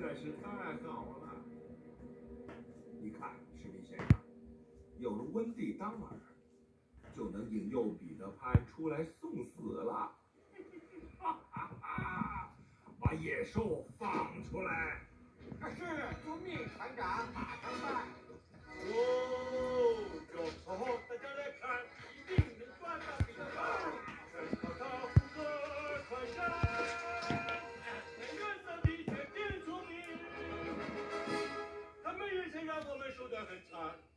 可是太好了！你看，史密先生，有了温蒂当尔，就能引诱彼得潘出来送死了。哈哈哈！把野兽放出来！是，遵命，船长，other time.